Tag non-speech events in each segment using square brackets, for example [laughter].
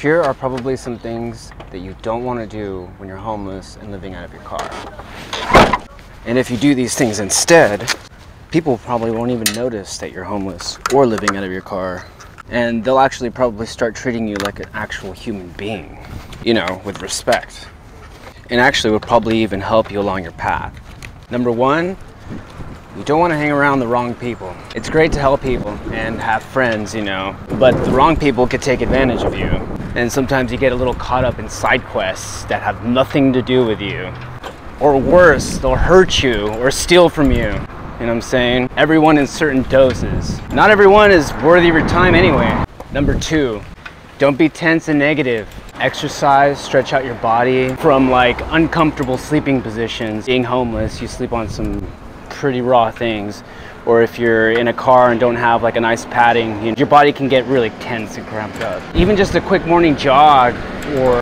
Here are probably some things that you don't want to do when you're homeless and living out of your car. And if you do these things instead, people probably won't even notice that you're homeless or living out of your car. And they'll actually probably start treating you like an actual human being, you know, with respect. And actually would probably even help you along your path. Number one, you don't want to hang around the wrong people. It's great to help people and have friends, you know, but the wrong people could take advantage of you. And sometimes you get a little caught up in side quests that have nothing to do with you. Or worse, they'll hurt you or steal from you. You know what I'm saying? Everyone in certain doses. Not everyone is worthy of your time anyway. Number two, don't be tense and negative. Exercise, stretch out your body from like uncomfortable sleeping positions. Being homeless, you sleep on some pretty raw things. Or if you're in a car and don't have like a nice padding, you know, your body can get really tense and cramped up. Even just a quick morning jog or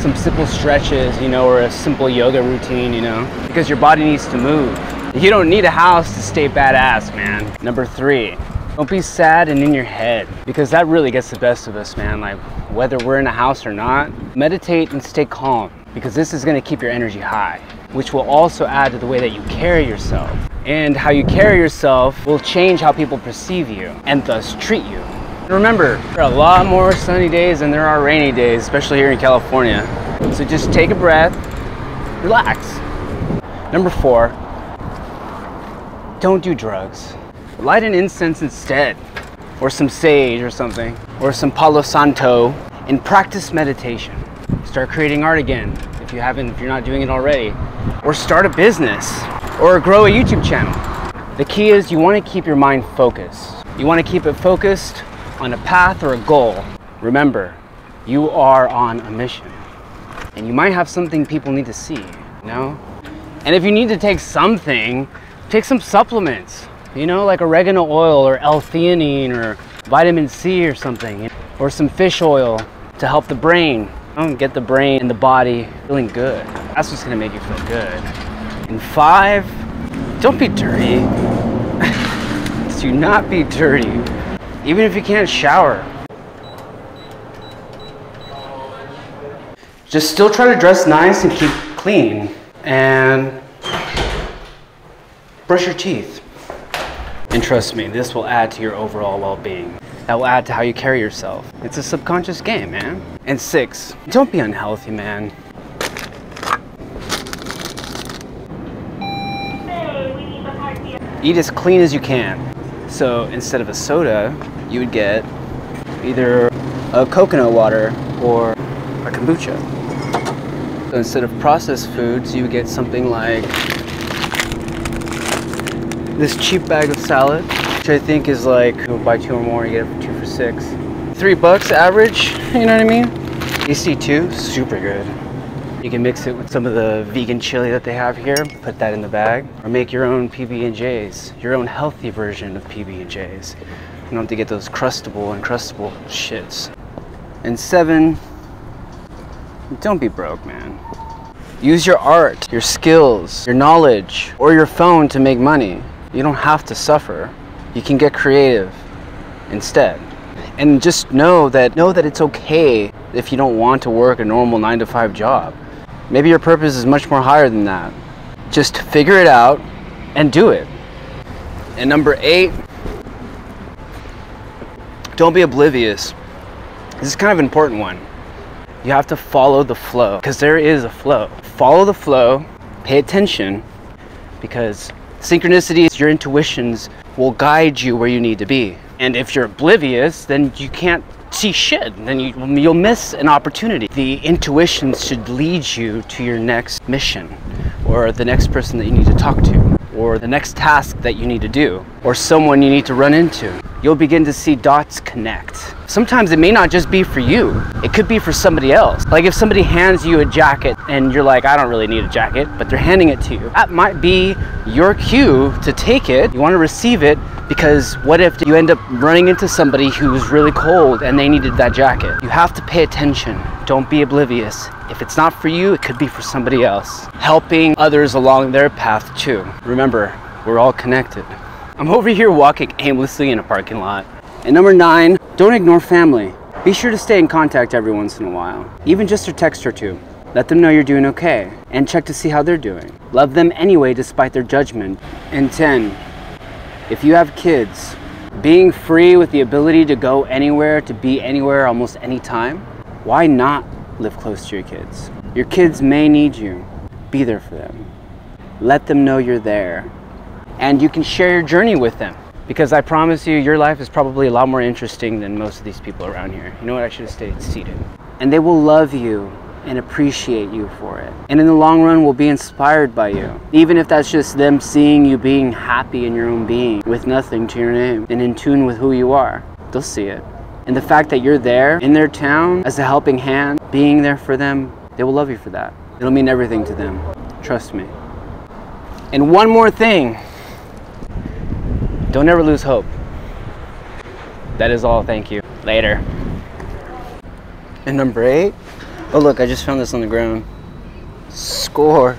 some simple stretches, you know, or a simple yoga routine, you know, because your body needs to move. You don't need a house to stay badass, man. Number three, don't be sad and in your head because that really gets the best of us, man. Like whether we're in a house or not, meditate and stay calm because this is gonna keep your energy high, which will also add to the way that you carry yourself. And how you carry yourself will change how people perceive you and thus treat you. Remember, there are a lot more sunny days than there are rainy days, especially here in California. So just take a breath, relax. Number four, don't do drugs. Light an incense instead, or some sage or something, or some Palo Santo, and practice meditation. Start creating art again if you haven't, if you're not doing it already, or start a business, or grow a YouTube channel. The key is you want to keep your mind focused. You want to keep it focused on a path or a goal. Remember, you are on a mission, and you might have something people need to see, you know? And if you need to take something, take some supplements, you know, like oregano oil or L-theanine or vitamin C or something, or some fish oil to help the brain. Get the brain and the body feeling good. That's what's gonna make you feel good. And five, don't be dirty. [laughs] Do not be dirty. Even if you can't shower. Just still try to dress nice and keep clean. And brush your teeth. And trust me, this will add to your overall well-being. That will add to how you carry yourself. It's a subconscious game, man. And six, don't be unhealthy, man. Eat as clean as you can. So instead of a soda, you would get either a coconut water or a kombucha. So instead of processed foods, you would get something like this cheap bag of salad, which I think is like, you'll buy two or more, you get it for two for six. Three bucks average, [laughs] you know what I mean? EC2, super good. You can mix it with some of the vegan chili that they have here, put that in the bag, or make your own PB&Js, your own healthy version of PB&Js. You don't have to get those crustable and crustable shits. And seven, don't be broke, man. Use your art, your skills, your knowledge, or your phone to make money. You don't have to suffer. You can get creative instead. And just know that know that it's okay if you don't want to work a normal 9 to 5 job. Maybe your purpose is much more higher than that. Just figure it out and do it. And number 8, don't be oblivious. This is kind of an important one. You have to follow the flow because there is a flow. Follow the flow, pay attention because synchronicities, your intuitions will guide you where you need to be. And if you're oblivious, then you can't see shit. Then you, you'll miss an opportunity. The intuition should lead you to your next mission or the next person that you need to talk to or the next task that you need to do or someone you need to run into. You'll begin to see dots connect. Sometimes it may not just be for you. It could be for somebody else. Like if somebody hands you a jacket and you're like, I don't really need a jacket, but they're handing it to you. That might be your cue to take it. You want to receive it because what if you end up running into somebody who's really cold and they needed that jacket? You have to pay attention. Don't be oblivious. If it's not for you, it could be for somebody else. Helping others along their path too. Remember, we're all connected. I'm over here walking aimlessly in a parking lot. And number nine, don't ignore family. Be sure to stay in contact every once in a while, even just a text or two. Let them know you're doing okay and check to see how they're doing. Love them anyway despite their judgment. And 10. If you have kids, being free with the ability to go anywhere, to be anywhere almost any time, why not live close to your kids? Your kids may need you. Be there for them. Let them know you're there. And you can share your journey with them. Because I promise you, your life is probably a lot more interesting than most of these people around here. You know what? I should have stayed seated. And they will love you and appreciate you for it. And in the long run, will be inspired by you. Even if that's just them seeing you being happy in your own being with nothing to your name and in tune with who you are, they'll see it. And the fact that you're there in their town as a helping hand, being there for them, they will love you for that. It'll mean everything to them. Trust me. And one more thing don't ever lose hope. That is all. Thank you. Later. And number eight. Oh, look, I just found this on the ground. Score.